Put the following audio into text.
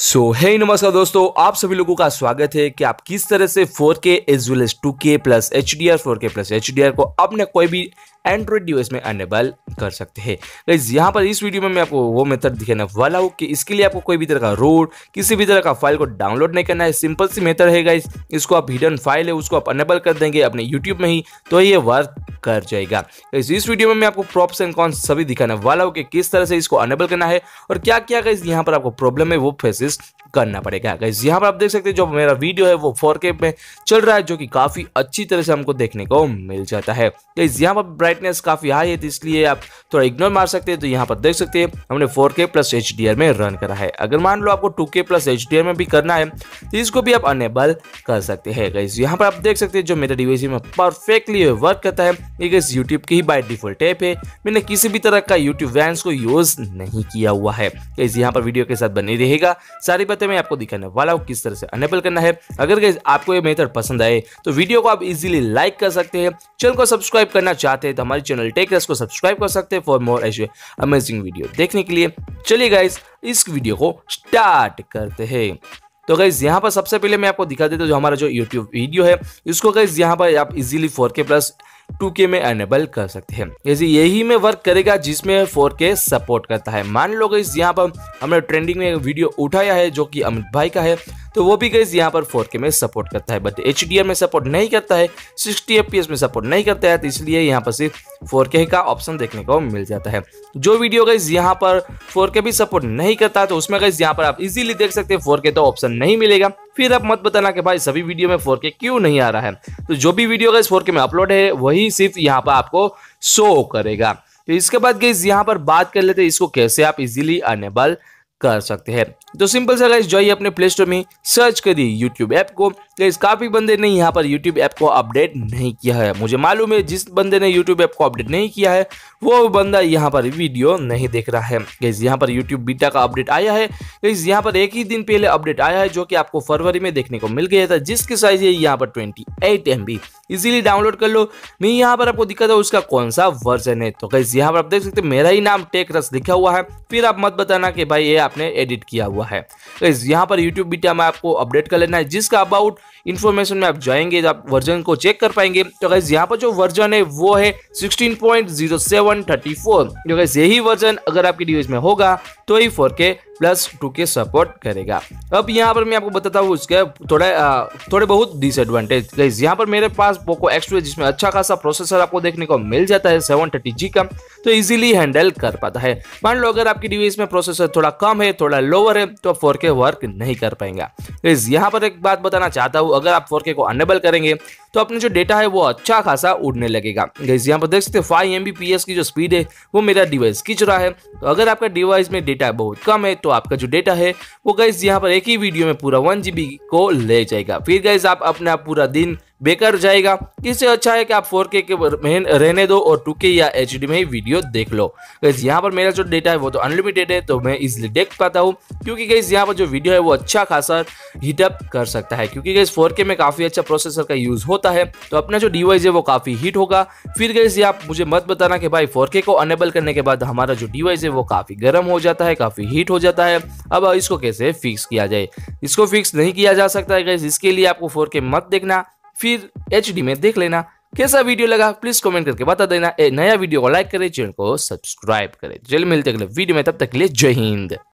सो है नमस्कार दोस्तों, आप सभी लोगों का स्वागत है कि आप किस तरह से 4K के as well as two K plus H D R four K plus H D R को अपने कोई भी एंड्रॉइड डिवाइस में अनेबल कर सकते हैं। गाइज़ यहाँ पर इस वीडियो में मैं आपको वो मेथड दिखाने वाला हूँ कि इसके लिए आपको कोई भी तरह का रोड किसी भी तरह का फ़ाइल को डाउनलोड नहीं करना है। सिंपल सी मेथड है गाइज़ इसको आप हिडन फ़ाइल है, उसको आप अनेबल कर देंगे अपने यूट्यूब में ही। तो ये वर्क कर जाएगा। इस वीडियो में मैं आपको प्रॉप्स एंड कॉन्स सभी दिखाने वाला हूँ कि किस तरह से इसको अनेबल करना है और क्या क्या यहाँ पर आपको प्रॉब्लम है, वो फेसिस करना पड़ेगा। गाइज़ यहाँ पर आप देख सकते हैं जो मेरा वीडियो है वो फोर में चल रहा है, जो कि काफ़ी अच्छी तरह से हमको देखने को मिल जाता है। गाइज़ यहाँ पर ब्राइटनेस काफ़ी हाई है तो इसलिए आप थोड़ा इग्नोर मार सकते हैं। तो यहाँ पर देख सकते हैं, हमने फोर प्लस HDR में रन करा है। अगर मान लो आपको टू प्लस HDR में भी करना है तो इसको भी आप अनेबल कर सकते हैं। गाइज़ यहाँ पर आप देख सकते हैं जो मेरा डिवाइस में परफेक्टली वर्क करता है। ये यूट्यूब की ही बाय डिफ़ॉल्ट ऐप है। मैंने किसी भी तरह का यूट्यूब वैंस को यूज़ नहीं किया हुआ है। गाइज़ यहाँ पर वीडियो के साथ बनी रहेगा सारी बातें मैं आपको दिखाने वाला हूँ किस तरह से अनेबल करना है। अगर आपको ये मेथड पसंद आए तो वीडियो को आप इजीली लाइक कर सकते हैं। चैनल को सब्सक्राइब करना चाहते हैं तो हमारे चैनल टेक को सब्सक्राइब कर सकते हैं फॉर मोर ऐसे अमेजिंग वीडियो देखने के लिए। चलिए गाइज़ इस वीडियो को स्टार्ट करते हैं। तो गाइज़ यहाँ पर सबसे पहले मैं आपको दिखा देता हूँ जो हमारा जो यूट्यूब वीडियो है। इसको गाइज़ यहाँ पर आप इजीली 4K प्लस टू के में अनेबल कर सकते हैं। जैसे यही में वर्क करेगा जिसमें फोर के सपोर्ट करता है। मान लो गई यहाँ पर हमने ट्रेंडिंग में वीडियो उठाया है जो कि अमित भाई का है तो वो भी गई यहाँ पर फोर के में सपोर्ट करता है। बट एच में सपोर्ट नहीं करता है सिक्सटी एफ़ में सपोर्ट नहीं करता है तो इसलिए यहाँ पर सिर्फ़ फोर के का ऑप्शन देखने को मिल जाता है। जो वीडियो गई यहाँ पर फोर के भी सपोर्ट नहीं करता तो उसमें गई यहाँ पर आप इजीली देख सकते हैं फोर के तो ऑप्शन नहीं मिलेगा। फिर आप मत बताना कि भाई सभी वीडियो में फोर क्यों नहीं आ रहा है? तो जो भी वीडियो गई फोर में अपलोड है, वही सिर्फ़ यहाँ पर आपको शो करेगा। तो इसके बाद गई यहाँ पर बात कर लेते हैं इसको कैसे आप इजिली अनेबल कर सकते हैं। तो सिंपल सा गाइस जाइए अपने प्ले स्टोर में सर्च करिए यूट्यूब ऐप को। गाइस काफ़ी बंदे ने यहाँ पर यूट्यूब ऐप को अपडेट नहीं किया है। मुझे मालूम है जिस बंदे ने यूट्यूब ऐप को अपडेट नहीं किया है, वो बंदा यहाँ पर वीडियो नहीं देख रहा है। गाइस यहाँ पर यूट्यूब बीटा का अपडेट आया है। गाइस यहाँ पर एक ही दिन पहले अपडेट आया है जो कि आपको फरवरी में देखने को मिल गया था, जिसकी साइज़ है यहाँ पर twenty eight M B easily download कर लो। मैं यहाँ पर आपको दिखा था उसका कौन सा वर्जन है। तो गाइस यहाँ पर आप देख सकते मेरा ही नाम टेक रस लिखा हुआ है। फिर आप मत बताना कि भाई ये आपने एडिट किया हुआ है। गाइस यहाँ पर यूट्यूब बीटा में आपको अपडेट कर लेना है, जिसका अबाउट इन्फॉर्मेशन में आप जाएँगे, आप वर्जन को चेक कर पाएँगे। तो गैस यहाँ पर जो वर्जन है, वो है 16.0734 जो फोर यही वर्जन अगर आपके डिवाइस में होगा तो ही 4K plus two K support करेगा। अब यहाँ पर मैं आपको बताता हूँ उसके थोड़ा थोड़े बहुत डिसएडवांटेज गाइस यहाँ पर मेरे पास पोको एक्स है, जिसमें अच्छा खासा प्रोसेसर आपको देखने को मिल जाता है सेवन थर्टी का तो इजीली हैंडल कर पाता है। मान लो अगर आपकी डिवाइस में प्रोसेसर थोड़ा कम है, थोड़ा लोअर है तो फोर वर्क नहीं कर पाएँगे। गाइज़ यहाँ पर एक बात बताना चाहता हूँ, अगर आप फोर को अनेबल करेंगे तो अपने जो डेटा है वो अच्छा खासा उड़ने लगेगा। गैस यहाँ पर देख सकते फाइव एम की जो स्पीड है, वो मेरा डिवाइस खींच रहा है। तो अगर आपका डिवाइस में डेटा बहुत कम है तो आपका जो डेटा है, वो गैस यहाँ पर एक ही वीडियो में पूरा वन को ले जाएगा। फिर गैस आप अपना पूरा दिन बेकार जाएगा। इससे अच्छा है कि आप 4K के रहने दो और 2K या HD में ही वीडियो देख लो। गैस यहाँ पर मेरा जो डेटा है वो तो अनलिमिटेड है तो मैं इजिली देख पाता हूँ। क्योंकि गैस यहाँ पर जो वीडियो है वो अच्छा खासा हीटअप कर सकता है। क्योंकि गैस 4K में काफ़ी अच्छा प्रोसेसर का यूज़ होता है तो अपना जो डिवाइस है वो काफ़ी हीट होगा। फिर गैस ये आप मुझे मत बताना कि भाई फोर को अनेबल करने के बाद हमारा जो डिवाइस है वो काफ़ी गर्म हो जाता है, काफ़ी हीट हो जाता है। अब इसको कैसे फिक्स किया जाए? इसको फिक्स नहीं किया जा सकता है गैस इसके लिए आपको फोर मत देखना। फिर एचडी में देख लेना। कैसा वीडियो लगा प्लीज़ कमेंट करके बता देना। ए, नया वीडियो को लाइक करें चैनल को सब्सक्राइब करें। जल्द मिलते अगले वीडियो में, तब तक के लिए जय हिंद।